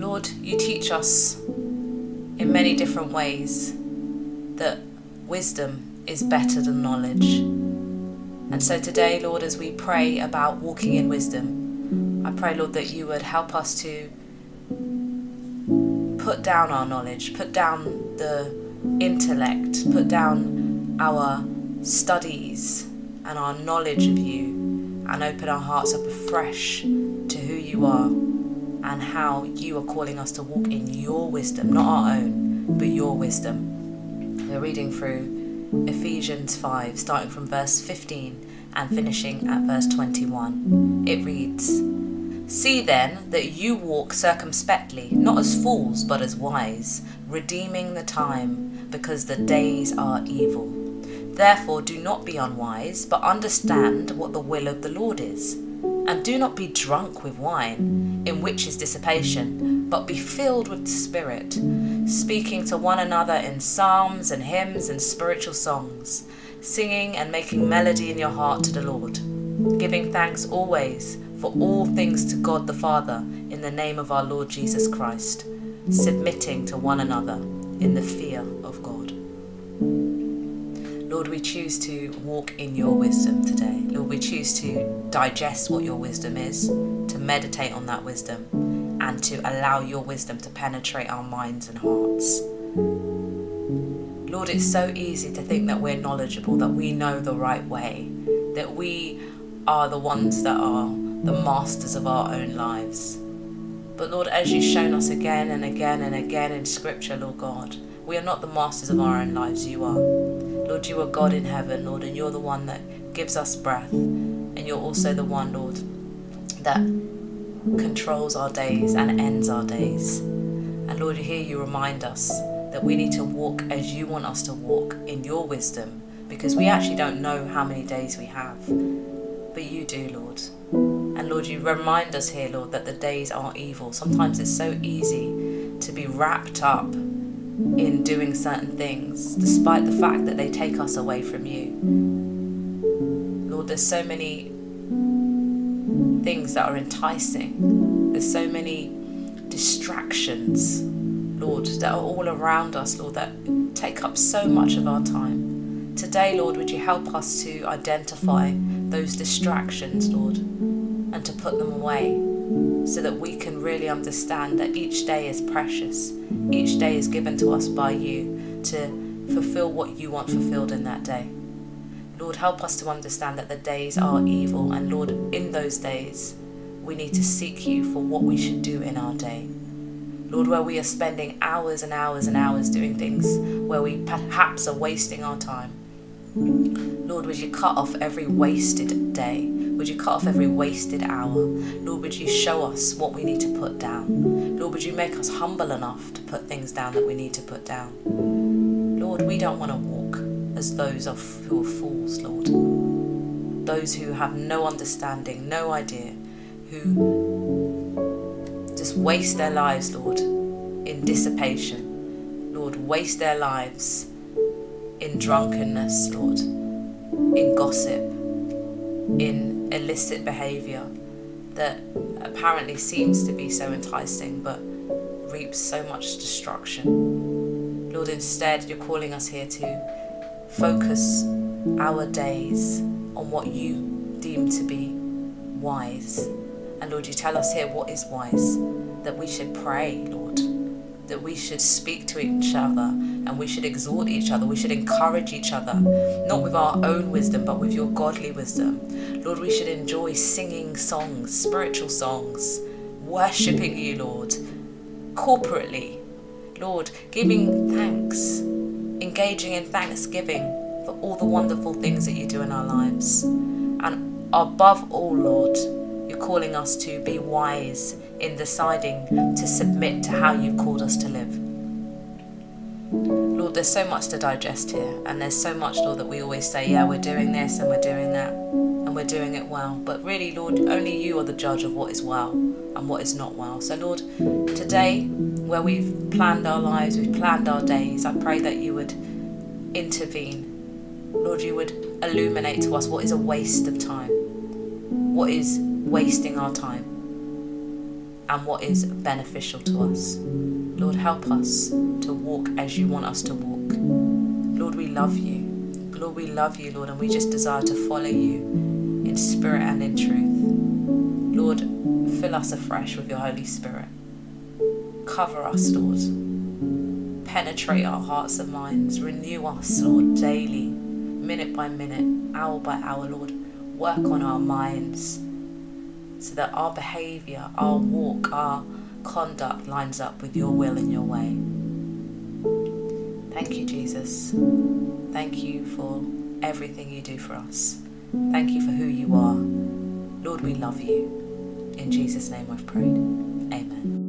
Lord, you teach us in many different ways that wisdom is better than knowledge. And so today, Lord, as we pray about walking in wisdom, I pray, Lord, that you would help us to put down our knowledge, put down the intellect, put down our studies and our knowledge of you, and open our hearts up afresh to who you are and how you are calling us to walk in your wisdom, not our own, but your wisdom. We're reading through Ephesians 5, starting from verse 15 and finishing at verse 21. It reads, See then that you walk circumspectly, not as fools, but as wise, redeeming the time, because the days are evil. Therefore, do not be unwise, but understand what the will of the Lord is. And do not be drunk with wine, in which is dissipation, but be filled with the Spirit, speaking to one another in psalms and hymns and spiritual songs, singing and making melody in your heart to the Lord, giving thanks always for all things to God the Father in the name of our Lord Jesus Christ, submitting to one another in the fear of God. Lord, we choose to walk in your wisdom today. Lord, we choose to digest what your wisdom is, to meditate on that wisdom, and to allow your wisdom to penetrate our minds and hearts. Lord, it's so easy to think that we're knowledgeable, that we know the right way, that we are the ones that are the masters of our own lives. But Lord, as you've shown us again and again and again in Scripture, Lord God, we are not the masters of our own lives, you are. Lord, you are God in heaven, Lord, and you're the one that gives us breath. And you're also the one, Lord, that controls our days and ends our days. And Lord, here you remind us that we need to walk as you want us to walk in your wisdom because we actually don't know how many days we have. But you do, Lord. And Lord, you remind us here, Lord, that the days are evil. Sometimes it's so easy to be wrapped up in doing certain things, despite the fact that they take us away from you. Lord, there's so many things that are enticing. There's so many distractions, Lord, that are all around us, Lord, that take up so much of our time. Today, Lord, would you help us to identify those distractions, Lord, and to put them away so that we can really understand that each day is precious. Each day is given to us by you to fulfill what you want fulfilled in that day. Lord, help us to understand that the days are evil, and Lord, in those days, we need to seek you for what we should do in our day. Lord, where we are spending hours and hours and hours doing things where we perhaps are wasting our time. Lord, would you cut off every wasted day? Would you cut off every wasted hour? Lord, would you show us what we need to put down? Lord, would you make us humble enough to put things down that we need to put down? Lord, we don't want to walk as those of, who are fools, Lord. Those who have no understanding, no idea, who just waste their lives, Lord, in dissipation. Lord, waste their lives in drunkenness, Lord, in gossip, in illicit behaviour that apparently seems to be so enticing but reaps so much destruction. Lord, instead, you're calling us here to focus our days on what you deem to be wise. And Lord, you tell us here what is wise, that we should pray, Lord, that we should speak to each other and we should exhort each other. We should encourage each other, not with our own wisdom, but with your godly wisdom. Lord, we should enjoy singing songs, spiritual songs, worshipping you, Lord, corporately. Lord, giving thanks, engaging in thanksgiving for all the wonderful things that you do in our lives. And above all, Lord, you're calling us to be wise in deciding to submit to how you've called us to live. Lord, there's so much to digest here, and there's so much, Lord, that we always say, yeah, we're doing this and we're doing that, and we're doing it well. But really, Lord, only you are the judge of what is well and what is not well. So, Lord, today, where we've planned our lives, we've planned our days, I pray that you would intervene. Lord, you would illuminate to us what is a waste of time, what is wasting our time and what is beneficial to us. Help us to walk as you want us to walk. Lord, we love you. Lord, we love you, Lord, and we just desire to follow you in spirit and in truth. Lord, fill us afresh with your Holy Spirit. Cover us, Lord. Penetrate our hearts and minds. Renew us, Lord, daily, minute by minute, hour by hour, Lord. Work on our minds so that our behaviour, our walk, our conduct lines up with your will and your way. Thank you, Jesus. Thank you for everything you do for us. Thank you for who you are. Lord, we love you. In Jesus' name I've prayed. Amen.